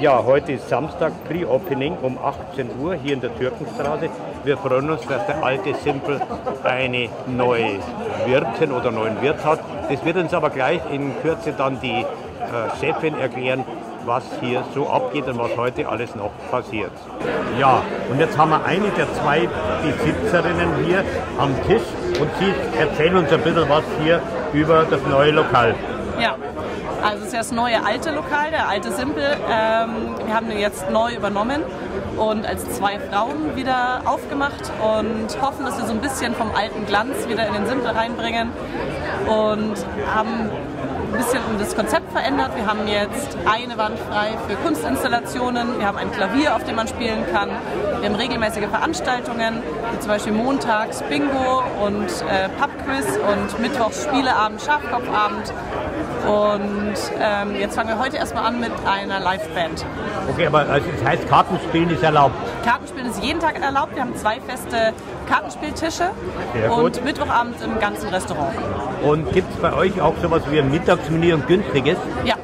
Ja, heute ist Samstag, Pre-Opening um 18 Uhr hier in der Türkenstraße. Wir freuen uns, dass der alte Simpel eine neue Wirtin oder neuen Wirt hat. Das wird uns aber gleich in Kürze dann die äh, Chefin erklären, was hier so abgeht und was heute alles noch passiert. Ja, und jetzt haben wir eine der zwei Besitzerinnen hier am Tisch und sie erzählen uns ein bisschen was hier über das neue Lokal. Ja, also es ist ja das neue alte Lokal, der alte Simpel. Ähm, wir haben den jetzt neu übernommen und als zwei Frauen wieder aufgemacht und hoffen, dass wir so ein bisschen vom alten Glanz wieder in den Simpel reinbringen und haben ein bisschen das Konzept verändert. Wir haben jetzt eine Wand frei für Kunstinstallationen. Wir haben ein Klavier, auf dem man spielen kann. Wir haben regelmäßige Veranstaltungen, wie zum Beispiel montags Bingo und äh, Pubquiz und mittwochs Spieleabend, Schafkopfabend. Und ähm, jetzt fangen wir heute erstmal an mit einer Liveband. Okay, aber das heißt, Kartenspielen ist erlaubt. Kartenspielen ist jeden Tag erlaubt. Wir haben zwei feste Kartenspieltische Sehr gut. und Mittwochabend im ganzen Restaurant. Und gibt es bei euch auch sowas wie ein Mittagsmenü und günstiges? Ja,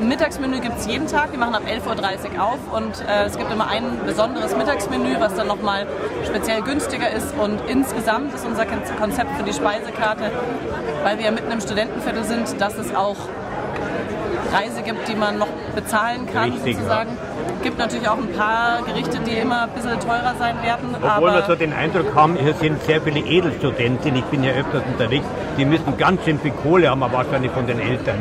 ein Mittagsmenü gibt es jeden Tag. Wir machen ab 11.30 Uhr auf und äh, es gibt immer ein besonderes Mittagsmenü, was dann nochmal speziell günstiger ist. Und insgesamt ist unser Kon- Konzept für die Speisekarte, weil wir ja mitten im Studentenviertel sind, dass es auch Preise gibt, die man noch bezahlen kann, Richtig, sozusagen. Gibt natürlich auch ein paar Gerichte, die immer ein bisschen teurer sein werden. Obwohl wir so den Eindruck haben, hier sind sehr viele Edelstudenten, ich bin ja öfters unterwegs, die müssen ganz schön viel Kohle haben, aber wahrscheinlich von den Eltern.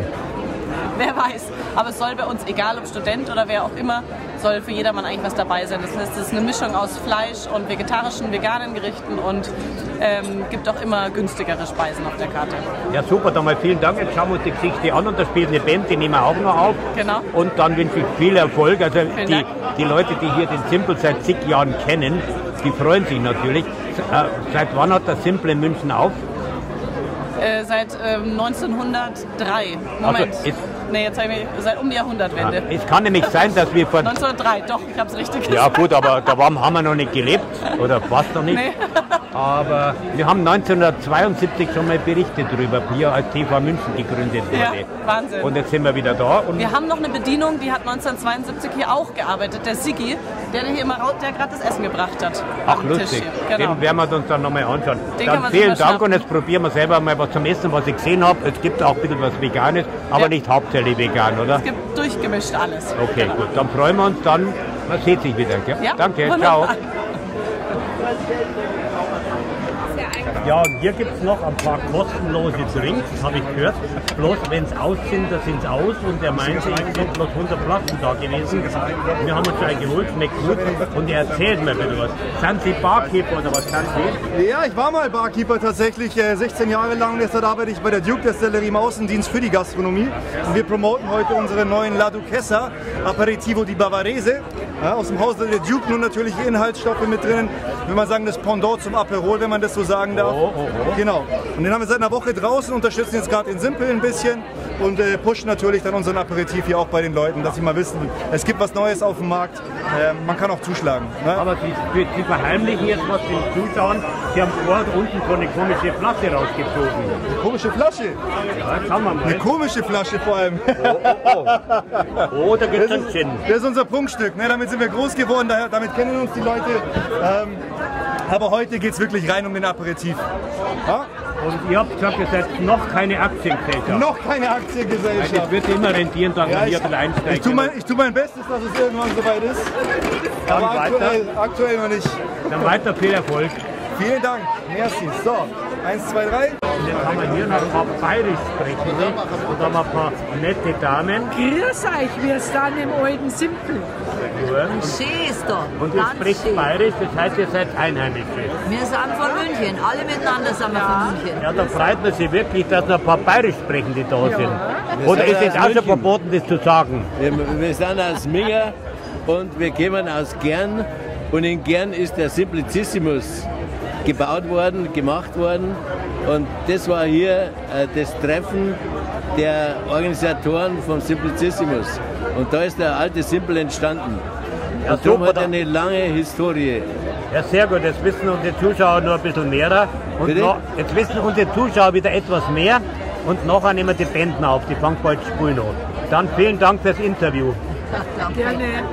wer weiß. Aber es soll bei uns, egal ob Student oder wer auch immer, soll für jedermann eigentlich was dabei sein. Das heißt, es ist eine Mischung aus Fleisch und vegetarischen, veganen Gerichten und ähm, gibt auch immer günstigere Speisen auf der Karte. Ja super, dann mal vielen Dank, jetzt schauen wir uns die Geschichte an und da spielt eine Band, die nehmen wir auch noch auf. Genau. Und dann wünsche ich viel Erfolg. Also die, Dank. die Leute, die hier den Simple seit zig Jahren kennen, die freuen sich natürlich. Äh, seit wann hat der Simple in München auf? Äh, seit ähm, 1903. Moment. Also nee, jetzt habe ich seit um die Jahrhundertwende. Es kann nämlich sein, dass wir vor 1903, doch, ich habe es richtig Ja gesagt. gut, aber da waren, haben wir noch nicht gelebt oder fast noch nicht. Nee. Aber wir haben 1972 schon mal berichtet darüber, hier als TV München gegründet wurde. Ja, Wahnsinn. Und jetzt sind wir wieder da. Wir haben noch eine Bedienung, die hat 1972 hier auch gearbeitet, der Sigi, der hier immer der gerade das Essen gebracht hat. Ach lustig. Genau. den werden wir uns dann nochmal anschauen. Den dann vielen Dank und jetzt probieren wir selber mal was zum Essen, was ich gesehen habe. Es gibt auch ein bisschen was Veganes, aber Ja. nicht hauptsächlich vegan, oder? Es gibt durchgemischt alles. Okay, Genau. gut, dann freuen wir uns dann. Man sieht sich wieder. Gell? Ja, Danke, wunderbar. ciao. Ja, hier gibt es noch ein paar kostenlose Drinks, habe ich gehört. Bloß wenn es aus sind, da sind es aus. Und er meinte, es sind bloß 100 Flaschen da gewesen. Wir haben uns einen geholt, schmeckt gut. Und er erzählt mir bisschen was. Sind Sie Barkeeper oder was sind Sie? Ja, ich war mal Barkeeper tatsächlich, äh, 16 Jahre lang. Deshalb arbeite ich bei der Duke Destillerie im Außendienst für die Gastronomie. Und wir promoten heute unseren neuen La Duquesa Aperitivo di Bavarese. Ja, aus dem Hause der Duke nun natürliche Inhaltsstoffe mit drinnen. Wenn man sagen, das Pendant zum Aperol, wenn man das so sagen darf. Oh, oh, oh. Genau. Und den haben wir seit einer Woche draußen, unterstützen jetzt gerade den Simpel ein bisschen und äh, pushen natürlich dann unseren Aperitif hier auch bei den Leuten, dass sie mal wissen, es gibt was Neues auf dem Markt. Äh, man kann auch zuschlagen. Ne? Aber Sie, Sie verheimlichen jetzt was den Zuschauern. Sie haben vorher unten so eine komische Flasche rausgezogen. Eine komische Flasche. Ja, jetzt haben wir Eine mal. komische Flasche vor allem. Oh, da gibt es Das ist, Gin. das ist unser Prunkstück. Ne? Damit sind wir groß geworden, daher, damit kennen uns die Leute. Ähm, aber heute geht es wirklich rein um den Aperitif. Ja? Und ihr habt gesagt, ihr seid noch keine Aktiengesellschaft. Noch keine Aktiengesellschaft. das wird immer rentieren, dass Ja, hier ich, ein bisschen einsteigt. ich, tue mein, ich tue mein Bestes, dass es irgendwann soweit ist. Dann Aber weiter. aktuell, aktuell noch nicht. Dann weiter viel Erfolg. Vielen Dank. Merci. So, eins, zwei, drei. Und jetzt haben wir hier noch ein paar bayerisch sprechende und haben ein paar nette Damen. Grüß euch, wir sind im alten Simpel. Schön ist da. Und ihr spricht bayerisch, das heißt, ihr seid Einheimische. Wir sind von München. Alle miteinander sind wir von München. Ja, da freut man sich wirklich, dass noch ein paar bayerisch sprechende da sind. Oder ist es auch schon verboten, das zu sagen? Wir, wir sind aus Minger und wir kommen aus Gern. Und in Gern ist der Simplicissimus gebaut worden, gemacht worden. Und das war hier äh, das Treffen der Organisatoren vom Simplicissimus. Und da ist der alte Simple entstanden. Ja, und darum hat er eine lange Historie. Ja, sehr gut. Jetzt wissen unsere Zuschauer nur ein bisschen mehr. Und Bitte? noch, jetzt wissen unsere Zuschauer wieder etwas mehr. Und nachher nehmen wir die Bänden auf. Die fangen bald spielen an. Dann vielen Dank fürs Interview. danke. Gerne.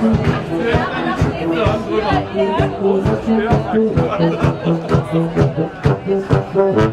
Thank you.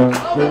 Thank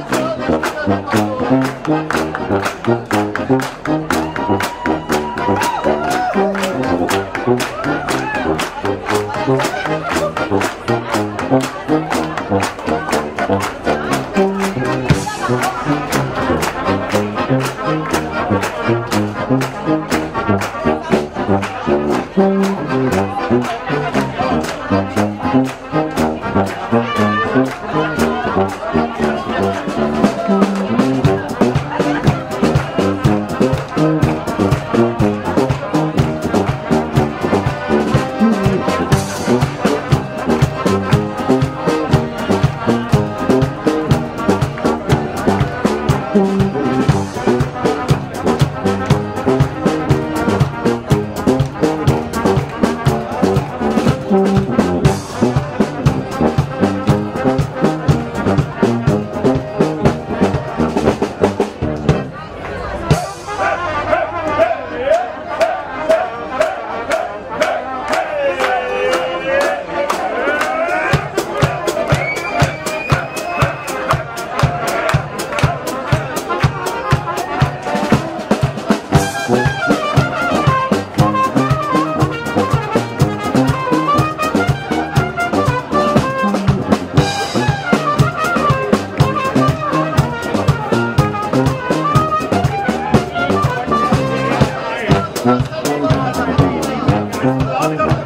Thank you.